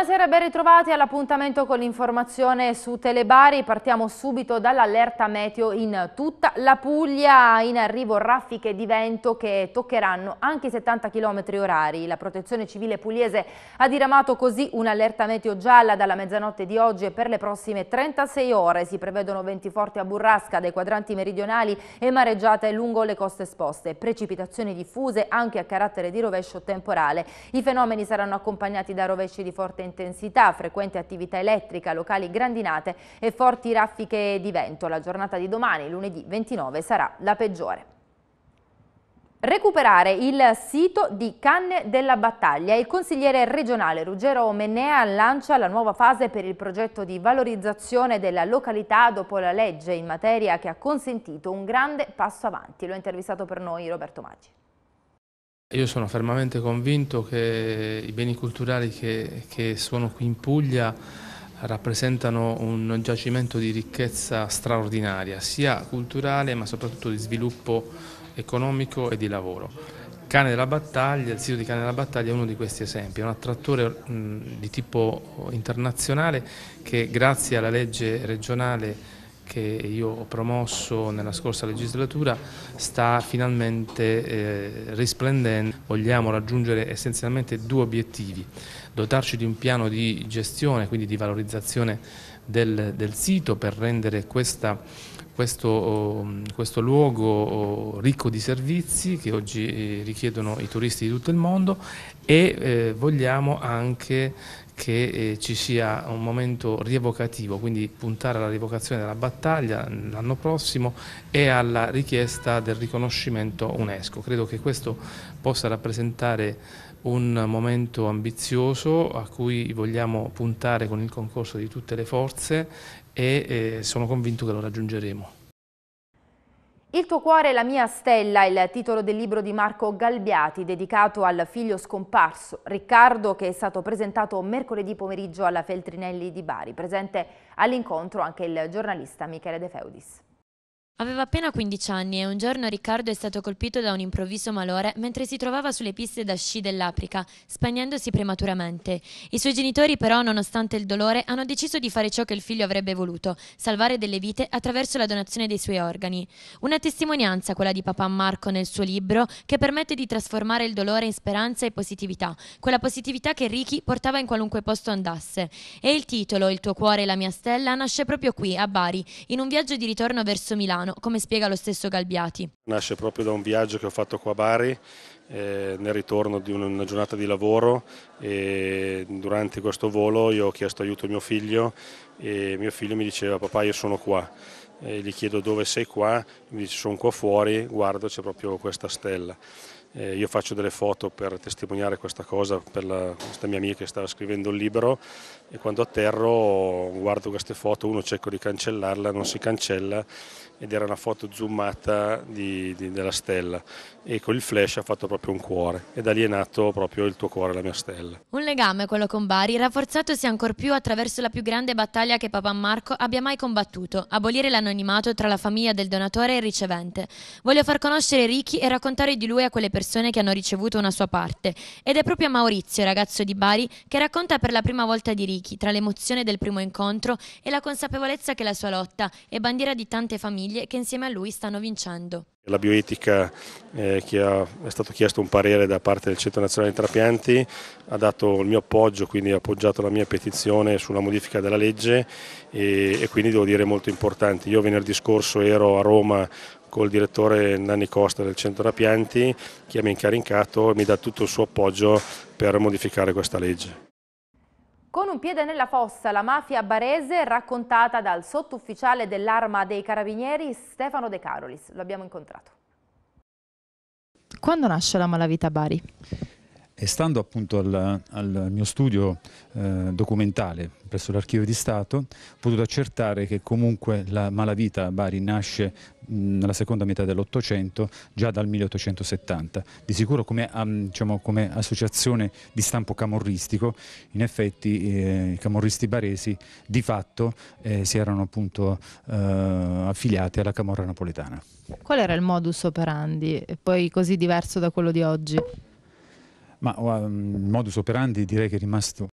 Buonasera e ben ritrovati all'appuntamento con l'informazione su Telebari. Partiamo subito dall'allerta meteo in tutta la Puglia. In arrivo raffiche di vento che toccheranno anche i 70 km orari. La protezione civile pugliese ha diramato così un'allerta meteo gialla dalla mezzanotte di oggi e per le prossime 36 ore. Si prevedono venti forti a burrasca dai quadranti meridionali e mareggiate lungo le coste esposte. Precipitazioni diffuse anche a carattere di rovescio temporale. I fenomeni saranno accompagnati da rovesci di forte forte intensità, frequente attività elettrica, locali grandinate e forti raffiche di vento. La giornata di domani, lunedì 29, sarà la peggiore. Recuperare il sito di Canne della Battaglia. Il consigliere regionale Ruggero Mennea lancia la nuova fase per il progetto di valorizzazione della località dopo la legge in materia che ha consentito un grande passo avanti. Lo ha intervistato per noi Roberto Maggi. Io sono fermamente convinto che i beni culturali che, che, sono qui in Puglia rappresentano un giacimento di ricchezza straordinaria, sia culturale ma soprattutto di sviluppo economico e di lavoro. Cane della Battaglia, il sito di Cane della Battaglia è uno di questi esempi, è un attrattore di tipo internazionale che grazie alla legge regionale che io ho promosso nella scorsa legislatura sta finalmente eh, risplendendo. Vogliamo raggiungere essenzialmente due obiettivi, dotarci di un piano di gestione, quindi di valorizzazione del, del sito per rendere questa, questo, questo, luogo ricco di servizi che oggi eh, richiedono i turisti di tutto il mondo e eh, vogliamo anche che eh, ci sia un momento rievocativo, quindi puntare alla rievocazione della battaglia l'anno prossimo e alla richiesta del riconoscimento UNESCO. Credo che questo possa rappresentare un momento ambizioso a cui vogliamo puntare con il concorso di tutte le forze e eh, sono convinto che lo raggiungeremo. Il tuo cuore è la mia stella, il titolo del libro di Marco Galbiati dedicato al figlio scomparso Riccardo che è stato presentato mercoledì pomeriggio alla Feltrinelli di Bari. Presente all'incontro anche il giornalista Michele De Feudis. Aveva appena 15 anni e un giorno Riccardo è stato colpito da un improvviso malore mentre si trovava sulle piste da sci dell'Aprica, spegnendosi prematuramente. I suoi genitori però, nonostante il dolore, hanno deciso di fare ciò che il figlio avrebbe voluto, salvare delle vite attraverso la donazione dei suoi organi. Una testimonianza quella di papà Marco nel suo libro che permette di trasformare il dolore in speranza e positività, quella positività che Ricky portava in qualunque posto andasse. E il titolo, Il tuo cuore e la mia stella, nasce proprio qui, a Bari, in un viaggio di ritorno verso Milano italiano, come spiega lo stesso Galbiati. Nasce proprio da un viaggio che ho fatto qua a Bari, eh, nel ritorno di una giornata di lavoro e durante questo volo io ho chiesto aiuto a mio figlio e mio figlio mi diceva papà io sono qua. E gli chiedo dove sei qua, mi dice sono qua fuori, guardo c'è proprio questa stella. Eh, io faccio delle foto per testimoniare questa cosa per la, questa mia amica che stava scrivendo il libro e quando atterro guardo queste foto, uno cerco di cancellarla, non si cancella ed era una foto zoomata di, di, della stella e con il flash ha fatto proprio un cuore e da lì è nato proprio il tuo cuore, la mia stella. Un legame, quello con Bari, rafforzatosi ancor più attraverso la più grande battaglia che Papa Marco abbia mai combattuto, abolire l'anonimato tra la famiglia del donatore e il ricevente. Voglio far conoscere Ricky e raccontare di lui a quelle persone che hanno ricevuto una sua parte ed è proprio Maurizio, ragazzo di Bari, che racconta per la prima volta di Ricky, tra l'emozione del primo incontro e la consapevolezza che la sua lotta è bandiera di tante famiglie che insieme a lui stanno vincendo. La bioetica, eh, che ha, è stato chiesto un parere da parte del Centro Nazionale dei Trapianti, ha dato il mio appoggio, quindi ha appoggiato la mia petizione sulla modifica della legge e, e quindi devo dire molto importante. Io venerdì scorso ero a Roma col direttore Nanni Costa del Centro Trapianti che mi ha incaricato e mi dà tutto il suo appoggio per modificare questa legge. Con un piede nella fossa, la mafia barese raccontata dal sottufficiale dell'arma dei carabinieri Stefano De Carolis. Lo abbiamo incontrato. Quando nasce la malavita Bari? E stando appunto al, al mio studio eh, documentale presso l'Archivio di Stato, ho potuto accertare che comunque la malavita a Bari nasce mh, nella seconda metà dell'Ottocento, già dal 1870. Di sicuro come, diciamo, come associazione di stampo camorristico, in effetti eh, i camorristi baresi di fatto eh, si erano appunto eh, affiliati alla camorra napoletana. Qual era il modus operandi, poi così diverso da quello di oggi? Ma um, il modus operandi direi che è rimasto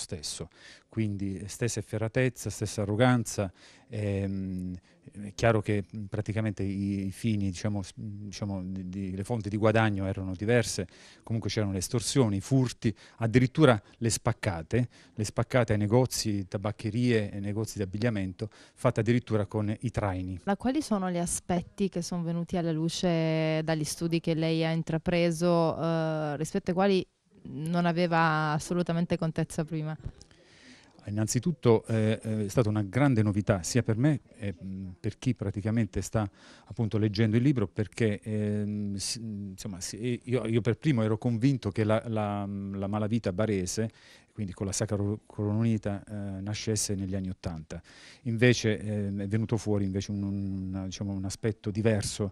stesso, quindi stessa efferatezza, stessa arroganza, ehm, è chiaro che praticamente i, i fini, diciamo, diciamo di, di, le fonti di guadagno erano diverse, comunque c'erano le estorsioni, i furti, addirittura le spaccate, le spaccate ai negozi, tabaccherie e negozi di abbigliamento, fatte addirittura con i traini. Ma quali sono gli aspetti che sono venuti alla luce dagli studi che lei ha intrapreso eh, rispetto ai quali non aveva assolutamente contezza prima? Innanzitutto eh, eh, è stata una grande novità sia per me che per chi praticamente sta appunto leggendo il libro perché eh, insomma, io, io, per primo ero convinto che la, la, la malavita barese quindi con la Sacra Corona Unita eh, nascesse negli anni Ottanta. Invece eh, è venuto fuori invece un, un, diciamo, un aspetto diverso,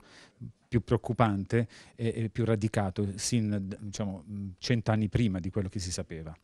più preoccupante e, e più radicato, sin diciamo, cent'anni prima di quello che si sapeva.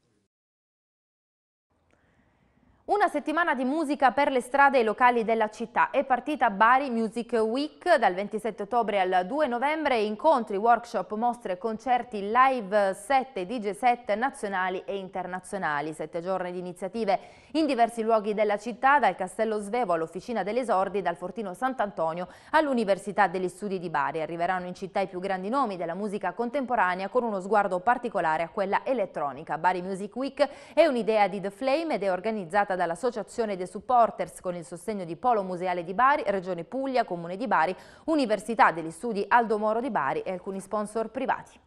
Una settimana di musica per le strade e i locali della città. È partita Bari Music Week dal 27 ottobre al 2 novembre. Incontri, workshop, mostre, concerti, live set e DJ set nazionali e internazionali. Sette giorni di iniziative in diversi luoghi della città, dal Castello Svevo all'Officina delle Esordi, dal Fortino Sant'Antonio all'Università degli Studi di Bari. Arriveranno in città i più grandi nomi della musica contemporanea con uno sguardo particolare a quella elettronica. Bari Music Week è un'idea di The Flame ed è organizzata organizzata dall'Associazione dei Supporters con il sostegno di Polo Museale di Bari, Regione Puglia, Comune di Bari, Università degli Studi Aldo Moro di Bari e alcuni sponsor privati.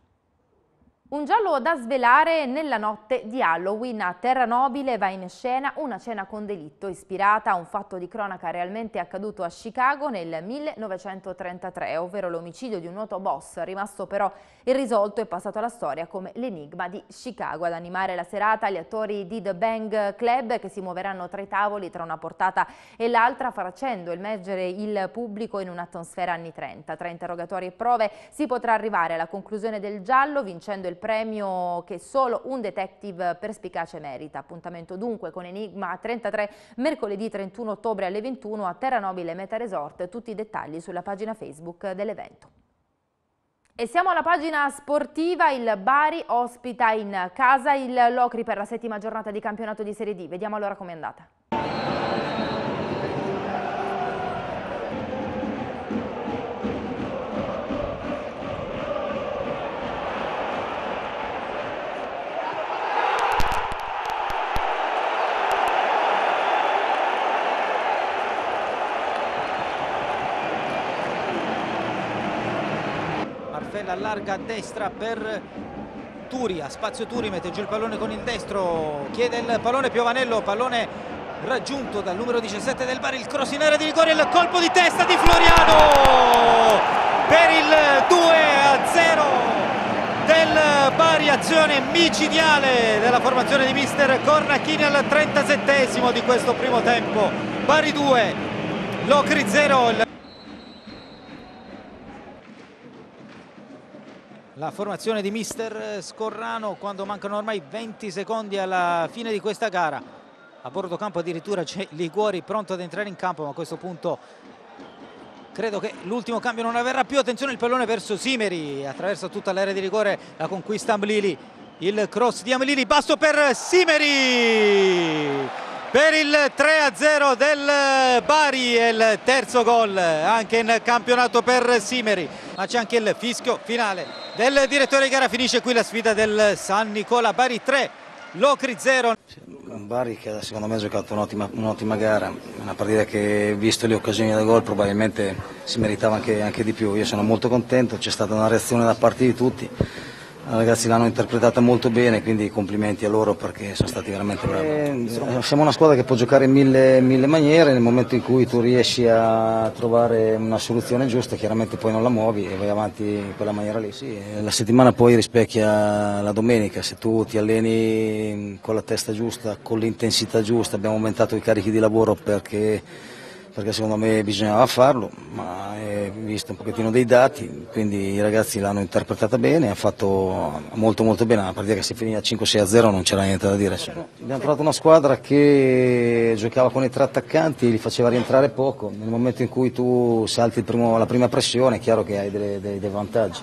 Un giallo da svelare nella notte di Halloween a Terra Nobile va in scena una cena con delitto ispirata a un fatto di cronaca realmente accaduto a Chicago nel 1933, ovvero l'omicidio di un noto boss rimasto però irrisolto e passato alla storia come l'enigma di Chicago. Ad animare la serata gli attori di The Bang Club che si muoveranno tra i tavoli tra una portata e l'altra facendo immergere il pubblico in un'atmosfera anni 30. Tra interrogatori e prove si potrà arrivare alla conclusione del giallo vincendo il premio che solo un detective perspicace merita. Appuntamento dunque con Enigma 33 mercoledì 31 ottobre alle 21 a Terra Nobile Meta Resort. Tutti i dettagli sulla pagina Facebook dell'evento. E siamo alla pagina sportiva, il Bari ospita in casa il Locri per la settima giornata di campionato di Serie D. Vediamo allora com'è andata. Marfella allarga a destra per Turia, spazio Turi, mette giù il pallone con il destro, chiede il pallone Piovanello, pallone raggiunto dal numero 17 del Bari, il cross in area di rigore, il colpo di testa di Floriano per il 2 a 0 del Bari, azione micidiale della formazione di mister Cornacchini al 37 di questo primo tempo, Bari 2, Locri 0. La formazione di mister Scorrano quando mancano ormai 20 secondi alla fine di questa gara. A bordo campo addirittura c'è Liguori pronto ad entrare in campo ma a questo punto credo che l'ultimo cambio non avverrà più. Attenzione il pallone verso Simeri. Attraverso tutta l'area di rigore la conquista Amlili. Il cross di Amlili basso per Simeri. Per il 3-0 del Bari e il terzo gol anche in campionato per Simeri. Ma c'è anche il fischio finale del direttore di gara finisce qui la sfida del San Nicola Bari 3 Locri 0 Bari che secondo me ha giocato un'ottima, un gara una partita che visto le occasioni da gol probabilmente si meritava anche, anche di più. Io sono molto contento c'è stata una reazione da parte di tutti ragazzi l'hanno interpretata molto bene, quindi complimenti a loro perché sono stati veramente bravi. Eh, siamo una squadra che può giocare in mille, mille, maniere, nel momento in cui tu riesci a trovare una soluzione giusta, chiaramente poi non la muovi e vai avanti in quella maniera lì. Sì, la settimana poi rispecchia la domenica, se tu ti alleni con la testa giusta, con l'intensità giusta, abbiamo aumentato i carichi di lavoro perché perché secondo me bisognava farlo, ma visto un pochettino dei dati, quindi i ragazzi l'hanno interpretata bene, hanno fatto molto molto bene, la partita che si finì a 5-6 0 non c'era niente da dire. Abbiamo trovato una squadra che giocava con i tre attaccanti, li faceva rientrare poco, nel momento in cui tu salti primo, la prima pressione è chiaro che hai dei, dei, dei vantaggi.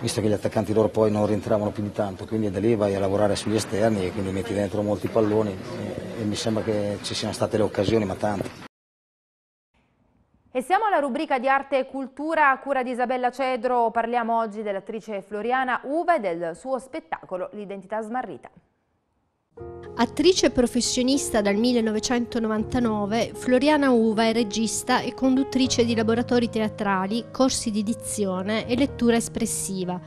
visto che gli attaccanti loro poi non rientravano più di tanto, quindi da lì vai a lavorare sugli esterni e quindi metti dentro molti palloni e, e mi sembra che ci siano state le occasioni, ma tante. E siamo alla rubrica di arte e cultura a cura di Isabella Cedro. Parliamo oggi dell'attrice Floriana Uva e del suo spettacolo L'identità smarrita. Attrice professionista dal 1999, Floriana Uva è regista e conduttrice di laboratori teatrali, corsi di dizione e lettura espressiva.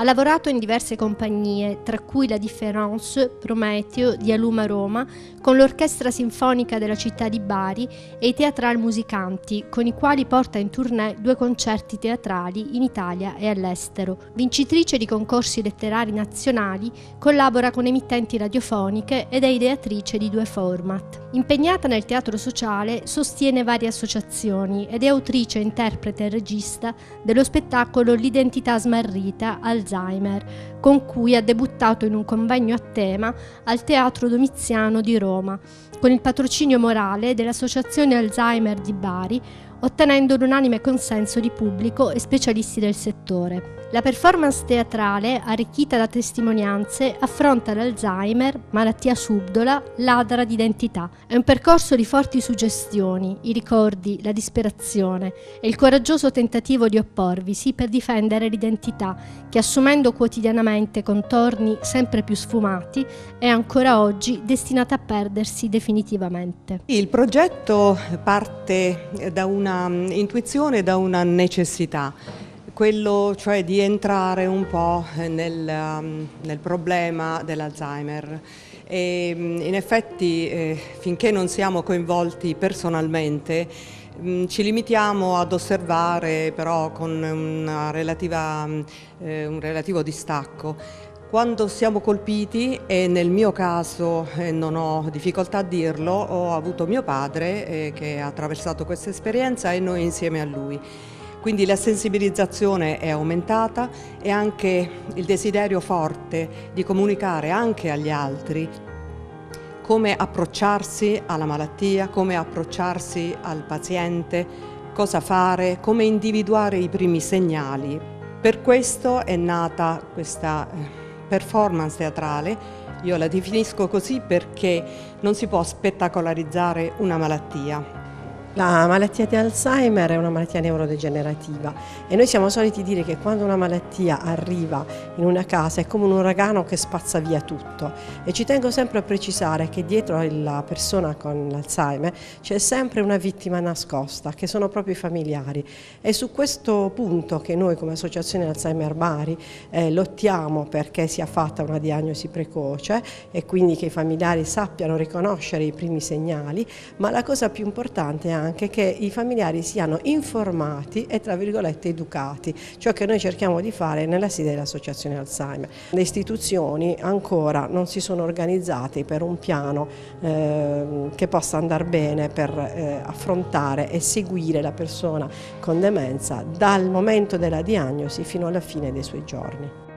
Ha lavorato in diverse compagnie, tra cui la Difference, Prometeo, di Aluma Roma, con l'Orchestra Sinfonica della città di Bari e i Teatral Musicanti, con i quali porta in tournée due concerti teatrali in Italia e all'estero. Vincitrice di concorsi letterari nazionali, collabora con emittenti radiofoniche ed è ideatrice di due format. Impegnata nel teatro sociale, sostiene varie associazioni ed è autrice, interprete e regista dello spettacolo L'identità smarrita al Alzheimer, con cui ha debuttato in un convegno a tema al Teatro Domiziano di Roma, con il patrocinio morale dell'Associazione Alzheimer di Bari, ottenendo l'unanime consenso di pubblico e specialisti del settore. La performance teatrale, arricchita da testimonianze, affronta l'Alzheimer, malattia subdola, ladra d'identità. È un percorso di forti suggestioni, i ricordi, la disperazione e il coraggioso tentativo di opporvisi per difendere l'identità che assumendo quotidianamente contorni sempre più sfumati è ancora oggi destinata a perdersi definitivamente. Il progetto parte da una intuizione, da una necessità quello cioè di entrare un po' nel, um, nel problema dell'Alzheimer. Mm, in effetti eh, finché non siamo coinvolti personalmente mm, ci limitiamo ad osservare però con relativa, mm, eh, un relativo distacco. Quando siamo colpiti, e nel mio caso eh, non ho difficoltà a dirlo, ho avuto mio padre che ha attraversato questa esperienza e noi insieme a lui. Quindi la sensibilizzazione è aumentata e anche il desiderio forte di comunicare anche agli altri come approcciarsi alla malattia, come approcciarsi al paziente, cosa fare, come individuare i primi segnali. Per questo è nata questa eh, performance teatrale, io la definisco così perché non si può spettacolarizzare una malattia, la malattia di Alzheimer è una malattia neurodegenerativa e noi siamo soliti dire che quando una malattia arriva in una casa è come un uragano che spazza via tutto. E ci tengo sempre a precisare che dietro la persona con l'Alzheimer c'è sempre una vittima nascosta che sono proprio i familiari. E su questo punto che noi come Associazione Alzheimer Bari eh, lottiamo perché sia fatta una diagnosi precoce e quindi che i familiari sappiano riconoscere i primi segnali ma la cosa più importante è anche che i familiari siano informati e tra virgolette educati, ciò che noi cerchiamo di fare nella sede dell'Associazione Alzheimer. Le istituzioni ancora non si sono organizzate per un piano eh, che possa andare bene per eh, affrontare e seguire la persona con demenza dal momento della diagnosi fino alla fine dei suoi giorni.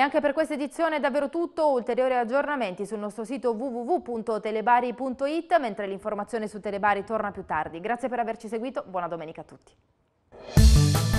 E anche per questa edizione è davvero tutto, ulteriori aggiornamenti sul nostro sito www.telebari.it mentre l'informazione su Telebari torna più tardi. Grazie per averci seguito, buona domenica a tutti.